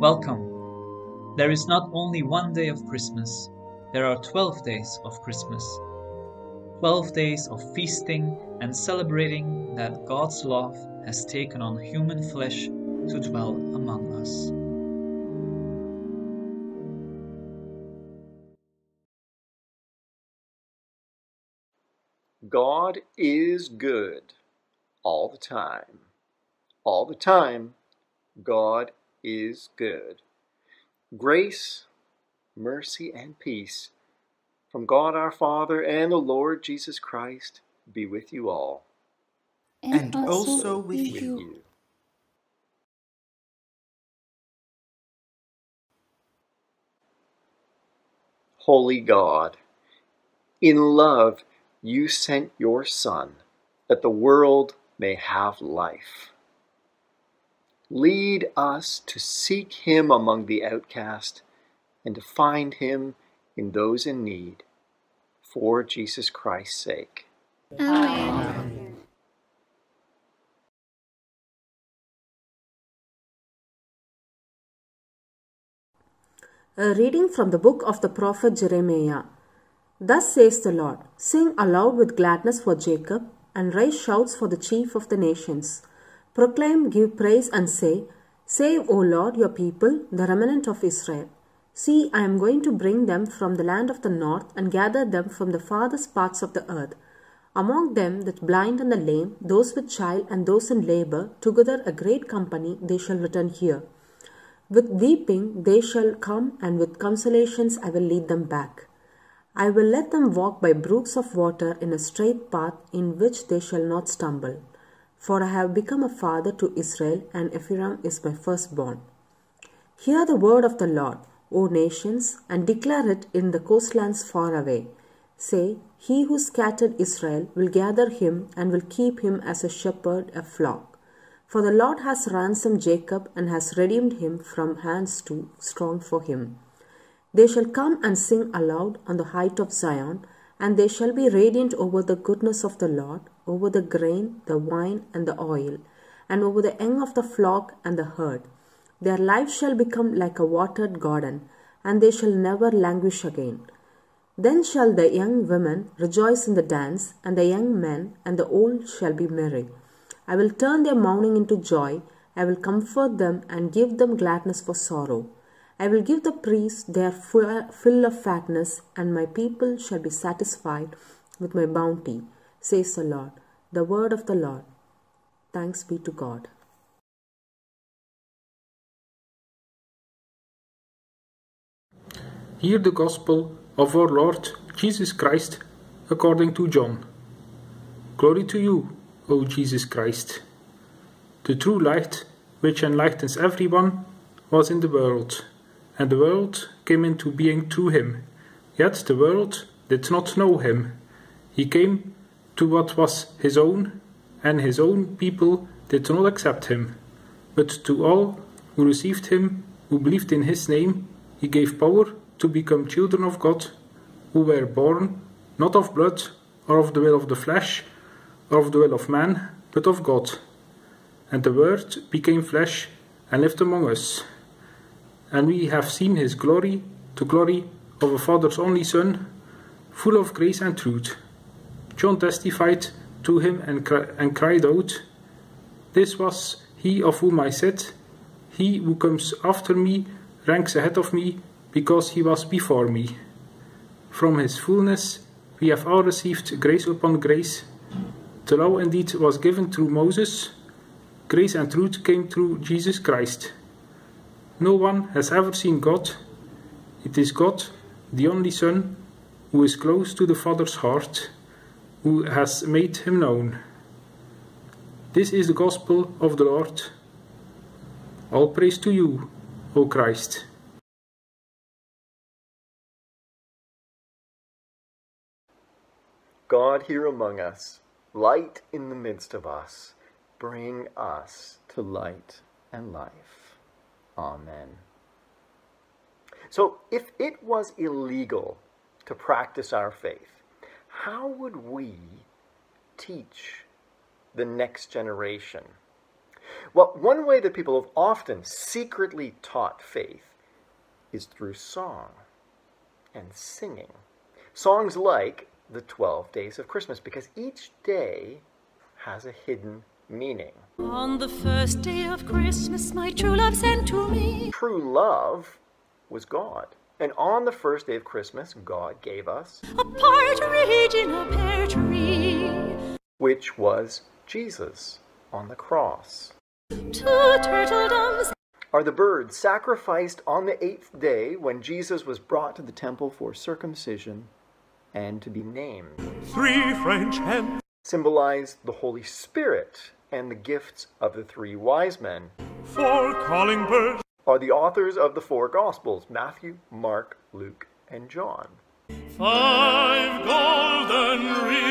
Welcome. There is not only one day of Christmas, there are 12 days of Christmas. 12 days of feasting and celebrating that God's love has taken on human flesh to dwell among us. God is good all the time. All the time, God is good. Grace, mercy, and peace from God our Father and the Lord Jesus Christ be with you all. And, also with you. Holy God, in love you sent your Son that the world may have life. Lead us to seek him among the outcast and to find him in those in need, for Jesus Christ's sake. Amen. A reading from the book of the prophet Jeremiah. Thus says the Lord Sing aloud with gladness for Jacob, and raise shouts for the chief of the nations. Proclaim, give praise, and say, Save, O Lord, your people, the remnant of Israel. See, I am going to bring them from the land of the north and gather them from the farthest parts of the earth. Among them, the blind and the lame, those with child and those in labor, together a great company, they shall return here. With weeping they shall come, and with consolations I will lead them back. I will let them walk by brooks of water in a straight path in which they shall not stumble. For I have become a father to Israel, and Ephraim is my firstborn. Hear the word of the Lord, O nations, and declare it in the coastlands far away. Say, He who scattered Israel will gather him and will keep him as a shepherd a flock. For the Lord has ransomed Jacob and has redeemed him from hands too strong for him. They shall come and sing aloud on the height of Zion, and they shall be radiant over the goodness of the Lord, over the grain, the wine, and the oil, and over the young of the flock and the herd. Their life shall become like a watered garden, and they shall never languish again. Then shall the young women rejoice in the dance, and the young men and the old shall be merry. I will turn their mourning into joy. I will comfort them and give them gladness for sorrow. I will give the priests their fill of fatness, and my people shall be satisfied with my bounty, says the Lord. The word of the Lord. Thanks be to God. Hear the gospel of our Lord Jesus Christ according to John. Glory to you, O Jesus Christ. The true light, which enlightens everyone, was in the world, and the world came into being through him. Yet the world did not know him. He came to what was his own, and his own people did not accept him. But to all who received him, who believed in his name, he gave power to become children of God, who were born not of blood, or of the will of the flesh, or of the will of man, but of God. And the Word became flesh and lived among us. And we have seen his glory, the glory of a Father's only Son, full of grace and truth. John testified to him and, and cried out, This was he of whom I said, He who comes after me ranks ahead of me, because he was before me. From his fullness we have all received grace upon grace. The law indeed was given through Moses, grace and truth came through Jesus Christ. No one has ever seen God. It is God, the only Son, who is close to the Father's heart, who has made him known. This is the gospel of the Lord. All praise to you, O Christ. God here among us, light in the midst of us, bring us to light and life. Amen. So, if it was illegal to practice our faith, how would we teach the next generation? Well, one way that people have often secretly taught faith is through song and singing. Songs like the 12 Days of Christmas, because each day has a hidden meaning. On the first day of Christmas, my true love sent to me. True love was God. And on the first day of Christmas, God gave us, A partridge in a pear tree. which was Jesus on the cross. Two turtle doves. Are the birds sacrificed on the eighth day when Jesus was brought to the temple for circumcision and to be named? Three French hens, Symbolize the Holy Spirit and the gifts of the three wise men. four calling birds, Are the authors of the four Gospels Matthew, Mark, Luke, and John. five golden rings.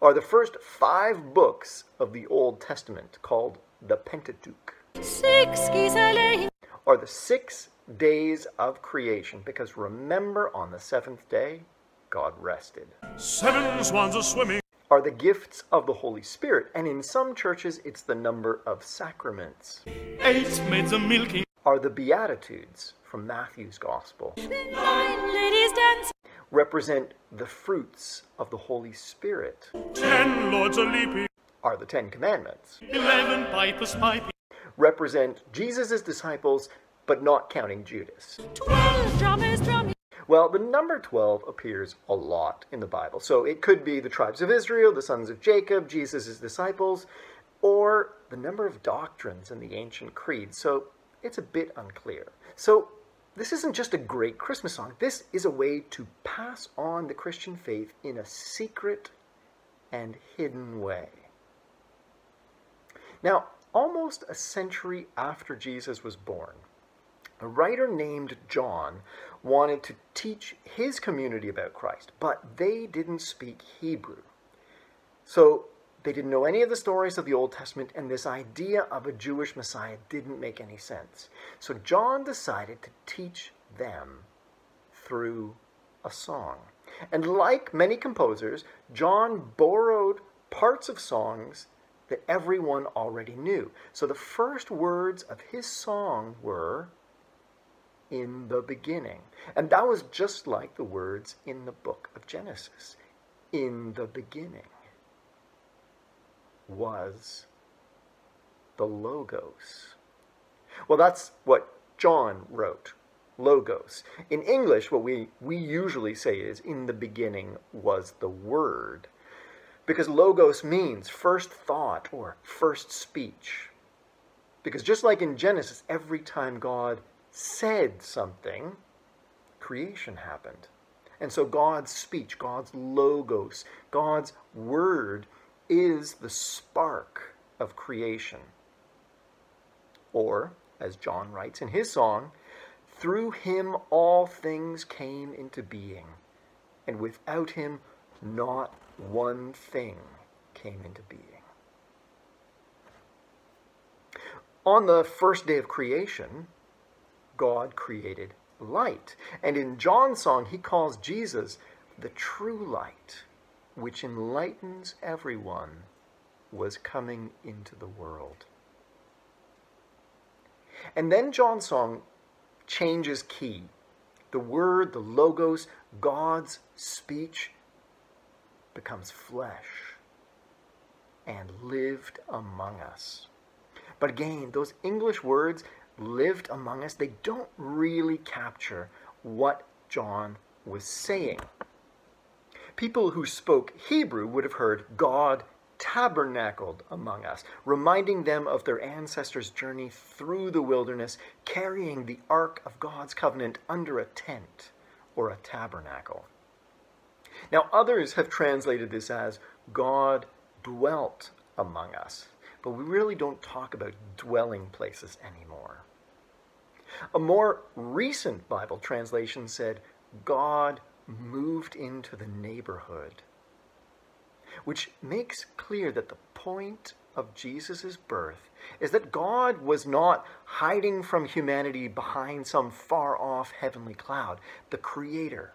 Are the first five books of the Old Testament called the Pentateuch. Six geese a laying. Are the six days of creation because remember on the seventh day, God rested. Seven swans are swimming, Are the gifts of the Holy Spirit, and in some churches it's the number of sacraments. eight maids a milking, Are the Beatitudes from Matthew's Gospel Nine ladies dance. represent the fruits of the Holy Spirit? ten lords a leaping, Are the Ten Commandments eleven pipers piping, represent Jesus' disciples, but not counting Judas? Twelve drummers drumming. Well, the number 12 appears a lot in the Bible. So it could be the tribes of Israel, the sons of Jacob, Jesus' disciples, or the number of doctrines in the ancient creed. So it's a bit unclear. So this isn't just a great Christmas song. This is a way to pass on the Christian faith in a secret and hidden way. Now, almost a century after Jesus was born, a writer named John wanted to teach his community about Christ, but they didn't speak Hebrew. So they didn't know any of the stories of the Old Testament, and this idea of a Jewish Messiah didn't make any sense. So John decided to teach them through a song. And like many composers, John borrowed parts of songs that everyone already knew. So the first words of his song were, in the beginning. And that was just like the words in the book of Genesis. In the beginning was the Logos. Well, that's what John wrote. Logos. In English, what we, we usually say is, in the beginning was the Word. Because Logos means first thought or first speech. Because just like in Genesis, every time God said something, creation happened. And so God's speech, God's logos, God's word is the spark of creation. Or, as John writes in his song, through him all things came into being, and without him not one thing came into being. On the first day of creation, God created light. And in John's song, he calls Jesus the true light, which enlightens everyone, was coming into the world. And then John's song changes key. The word, the logos, God's speech becomes flesh and lived among us. But again, those English words lived among us, they don't really capture what John was saying. People who spoke Hebrew would have heard God tabernacled among us, reminding them of their ancestors' journey through the wilderness, carrying the Ark of God's covenant under a tent or a tabernacle. Now, others have translated this as God dwelt among us, but we really don't talk about dwelling places anymore. A more recent Bible translation said, God moved into the neighborhood, which makes clear that the point of Jesus' birth is that God was not hiding from humanity behind some far off heavenly cloud. The creator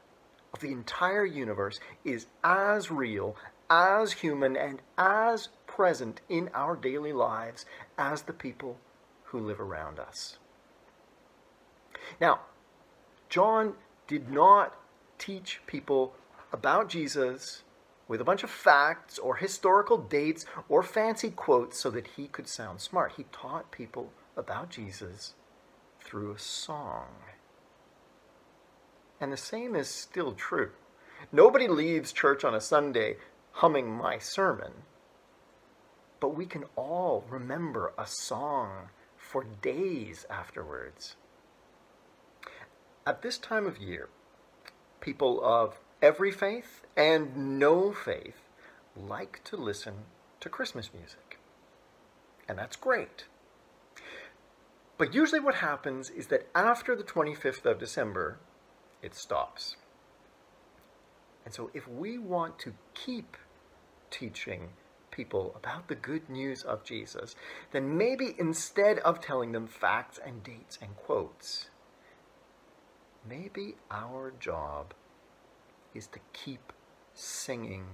of the entire universe is as real, as human, and as present in our daily lives as the people who live around us. Now, John did not teach people about Jesus with a bunch of facts or historical dates or fancy quotes so that he could sound smart. He taught people about Jesus through a song. And the same is still true. Nobody leaves church on a Sunday humming my sermon, but we can all remember a song for days afterwards. At this time of year, people of every faith and no faith like to listen to Christmas music. And that's great. But usually what happens is that after the 25th of December, it stops. And so if we want to keep teaching people about the good news of Jesus, then maybe instead of telling them facts and dates and quotes, maybe our job is to keep singing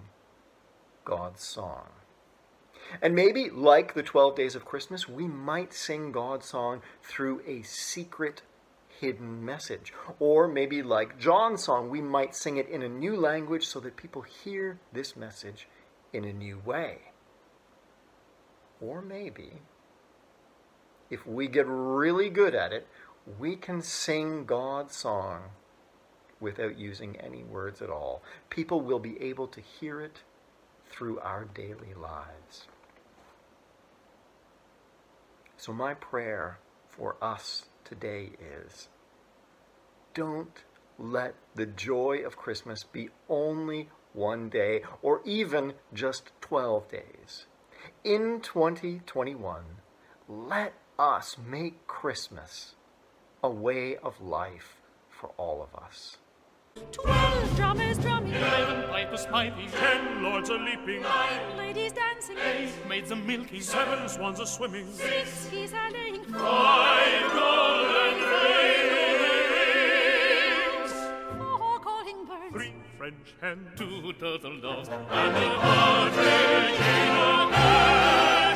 God's song. And maybe, like the 12 days of Christmas, we might sing God's song through a secret hidden message. Or maybe, like John's song, we might sing it in a new language so that people hear this message in a new way. Or maybe, if we get really good at it, we can sing God's song without using any words at all. People will be able to hear it through our daily lives. So, my prayer for us today is don't let the joy of Christmas be only one day or even just 12 days. In 2021, let us make Christmas a way of life for all of us. Twelve drummers drumming, Eleven pipers piping, ten lords a leaping, nine ladies dancing, eight maids a milking, seven swans a swimming, six geese a laying, five golden rings, four calling birds, three French hens, two turtle doves, and a partridge in a pear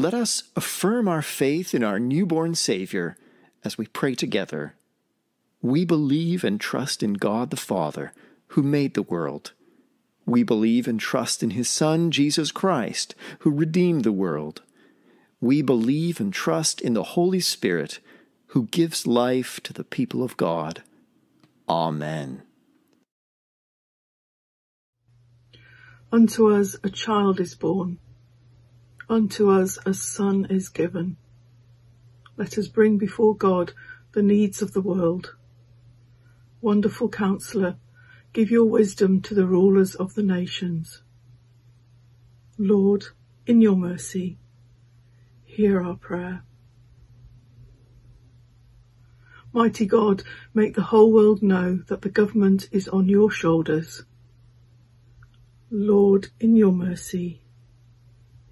Let us affirm our faith in our newborn Savior as we pray together. We believe and trust in God the Father, who made the world. We believe and trust in His Son, Jesus Christ, who redeemed the world. We believe and trust in the Holy Spirit, who gives life to the people of God. Amen. Unto us a child is born, unto us a son is given. Let us bring before God the needs of the world. Wonderful counselor, give your wisdom to the rulers of the nations. Lord, in your mercy, hear our prayer. Mighty God, make the whole world know that the government is on your shoulders. Lord, in your mercy,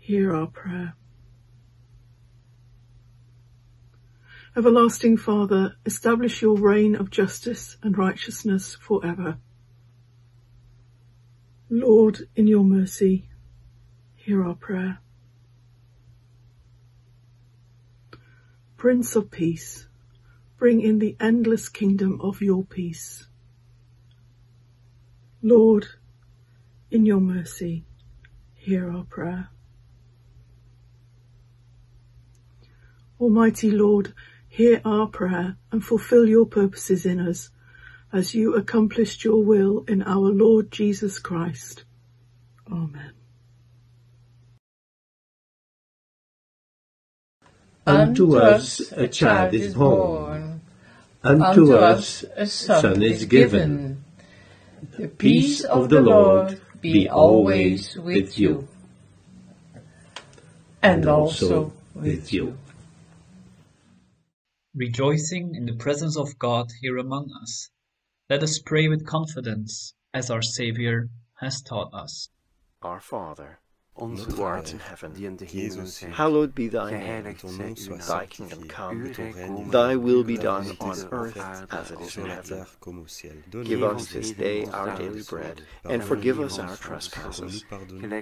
hear our prayer. Everlasting Father, establish your reign of justice and righteousness forever. Lord, in your mercy, hear our prayer. Prince of Peace, bring in the endless kingdom of your peace. Lord, in your mercy, hear our prayer. Almighty Lord, hear our prayer and fulfill your purposes in us as you accomplished your will in our Lord Jesus Christ. Amen. Unto us a child is born, unto us a son is given. The peace of the Lord be always with you, and also with you. Rejoicing in the presence of God here among us, let us pray with confidence as our Saviour has taught us. Our Father, Onze who art Vader, in heaven, die in de hemel zijt, hallowed be thy name. geheiligd Thy kingdom come. rijk komen, Thy will be done on earth as it is in heaven. op de hemel. Give us this day our daily bread, and forgive us our trespasses,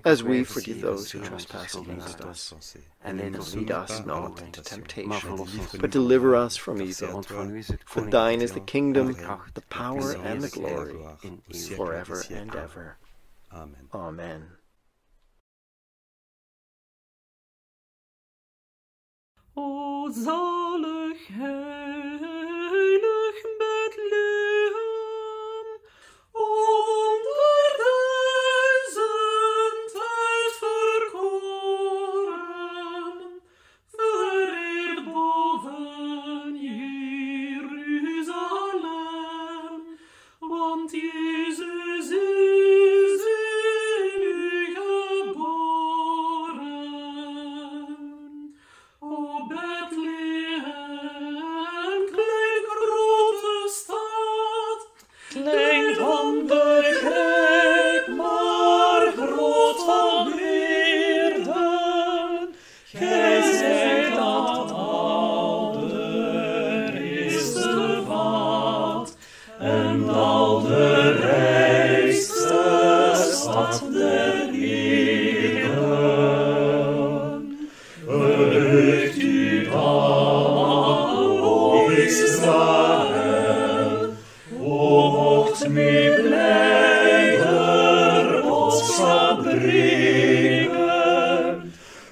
as we forgive those who trespass against us. And ons lead us not into temptation, but deliver us from evil. Want van u is het For thine is the kingdom, the power, and the glory, in eeuwigheid. forever and ever. Amen. O zalig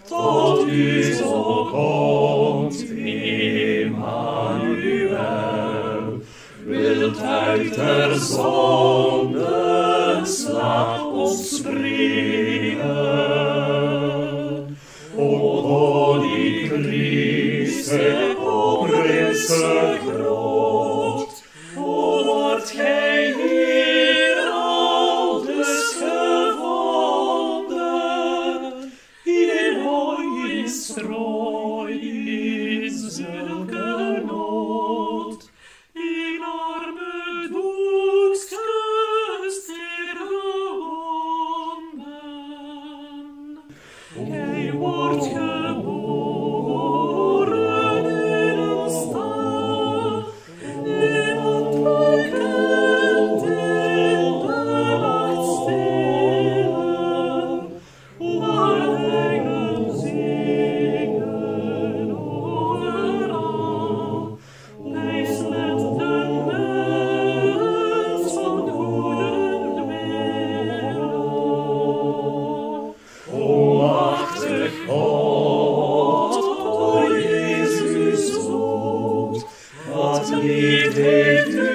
tot u zo komt, Emmanuel. Wilt uit der zonden slaap ons brengen. Lief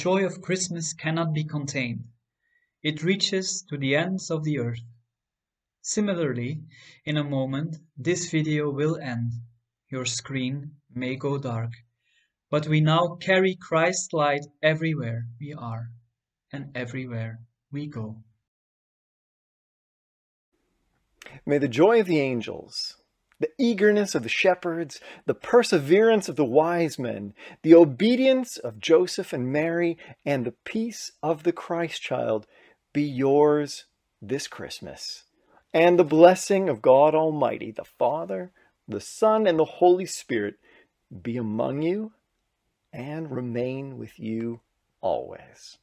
joy of Christmas cannot be contained. It reaches to the ends of the earth. Similarly, in a moment, this video will end. Your screen may go dark. But we now carry Christ's light everywhere we are and everywhere we go. May the joy of the angels the eagerness of the shepherds, the perseverance of the wise men, the obedience of Joseph and Mary, and the peace of the Christ child be yours this Christmas. And the blessing of God Almighty, the Father, the Son, and the Holy Spirit be among you and remain with you always.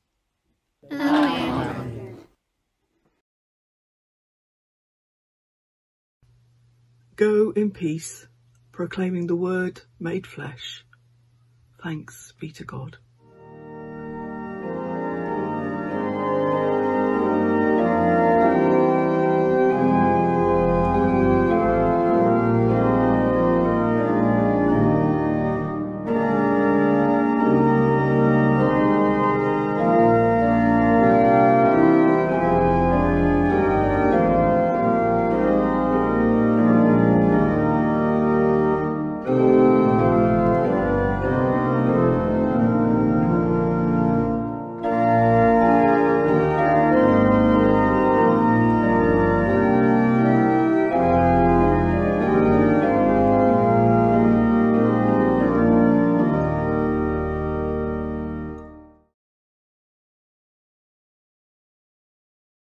Amen. Go in peace, proclaiming the word made flesh. Thanks be to God.